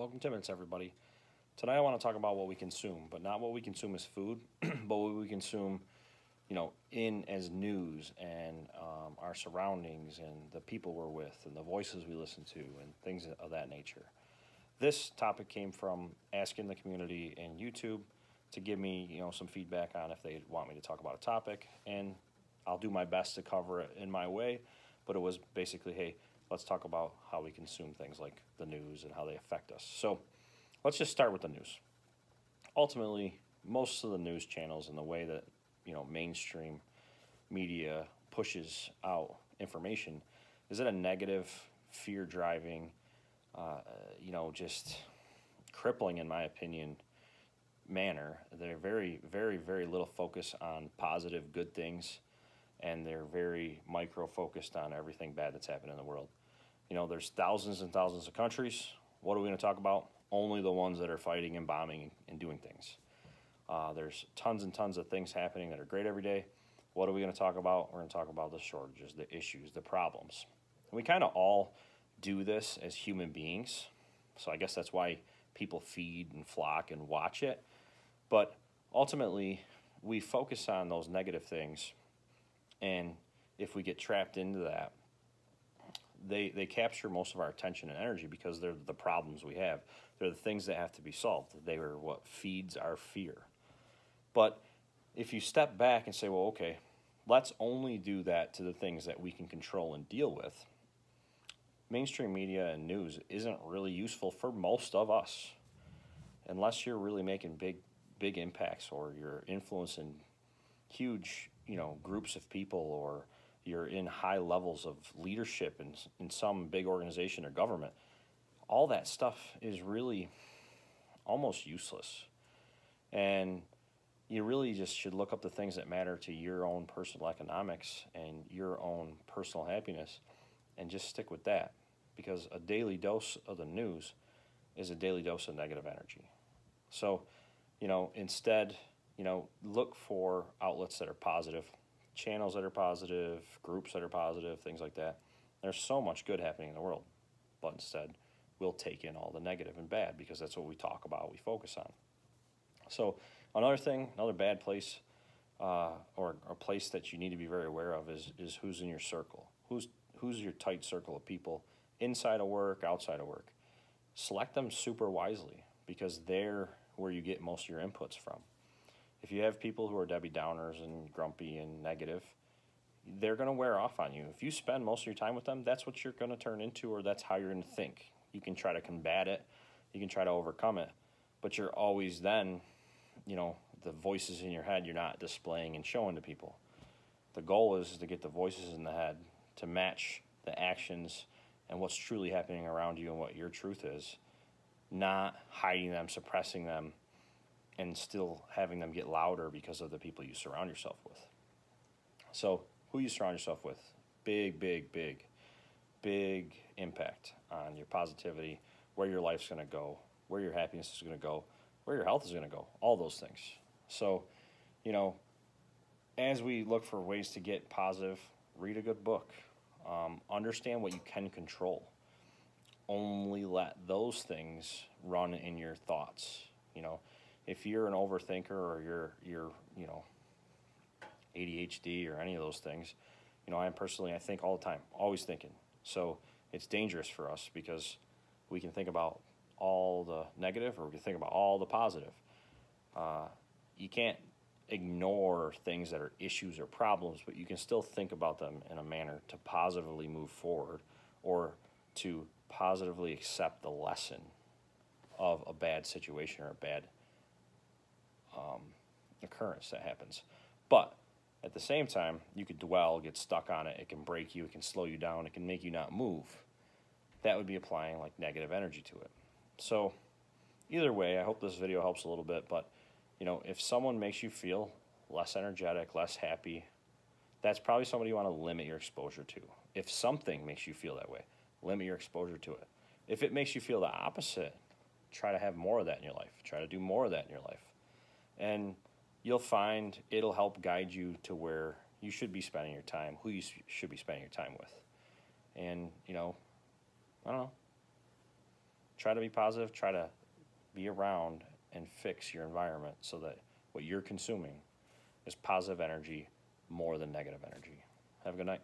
Welcome to Mints, everybody. Tonight I want to talk about what we consume, but not what we consume as food, but what we consume, you know, in as news and um, our surroundings and the people we're with and the voices we listen to and things of that nature. This topic came from asking the community in YouTube to give me, you know, some feedback on if they want me to talk about a topic, and I'll do my best to cover it in my way. But it was basically, hey, let's talk about how we consume things like the news and how they affect us. So let's just start with the news. Ultimately, most of the news channels and the way that you know mainstream media pushes out information is it a negative, fear driving, uh, you know, just crippling, in my opinion, manner. They're very, very, very little focus on positive, good things, and they're very micro focused on everything bad that's happening in the world. You know, there's thousands and thousands of countries. What are we going to talk about? Only the ones that are fighting and bombing and doing things. Uh, there's tons and tons of things happening that are great every day. What are we going to talk about? We're going to talk about the shortages, the issues, the problems. And we kind of all do this as human beings. So I guess that's why people feed and flock and watch it. But ultimately, we focus on those negative things. And if we get trapped into that, they they capture most of our attention and energy because they're the problems we have. They're the things that have to be solved. They are what feeds our fear. But if you step back and say, well, okay, let's only do that to the things that we can control and deal with. Mainstream media and news isn't really useful for most of us unless you're really making big big impacts or you're influencing huge, you know, groups of people or you're in high levels of leadership in, in some big organization or government, all that stuff is really almost useless. And you really just should look up the things that matter to your own personal economics and your own personal happiness and just stick with that. Because a daily dose of the news is a daily dose of negative energy. So, you know, instead, you know, look for outlets that are positive channels that are positive, groups that are positive, things like that. There's so much good happening in the world, but instead we'll take in all the negative and bad because that's what we talk about, we focus on. So another thing, another bad place uh, or a place that you need to be very aware of is, is who's in your circle. Who's, who's your tight circle of people inside of work, outside of work. Select them super wisely because they're where you get most of your inputs from if you have people who are Debbie Downers and grumpy and negative, they're going to wear off on you. If you spend most of your time with them, that's what you're going to turn into, or that's how you're going to think. You can try to combat it, you can try to overcome it, but you're always then, you know, the voices in your head you're not displaying and showing to people. The goal is to get the voices in the head to match the actions and what's truly happening around you and what your truth is, not hiding them, suppressing them, and still having them get louder because of the people you surround yourself with. So, who you surround yourself with, big, big, big, big impact on your positivity, where your life's going to go, where your happiness is going to go, where your health is going to go, all those things. So, you know, as we look for ways to get positive, read a good book, um, understand what you can control. Only let those things run in your thoughts. You know, if you're an overthinker or you're you're you know ADHD or any of those things, you know, I am personally I think all the time, always thinking. So it's dangerous for us because we can think about all the negative or we can think about all the positive. Uh, you can't ignore things that are issues or problems, but you can still think about them in a manner to positively move forward or to positively accept the lesson of a bad situation or a bad um, occurrence that happens. But at the same time, you could dwell, get stuck on it. It can break you. It can slow you down. It can make you not move. That would be applying like negative energy to it. So either way, I hope this video helps a little bit. But you know, if someone makes you feel less energetic, less happy, that's probably somebody you want to limit your exposure to. If something makes you feel that way, limit your exposure to it. If it makes you feel the opposite, try to have more of that in your life. Try to do more of that in your life and you'll find it'll help guide you to where you should be spending your time, who you should be spending your time with. And, you know, I don't know, try to be positive, try to be around and fix your environment so that what you're consuming is positive energy more than negative energy. Have a good night.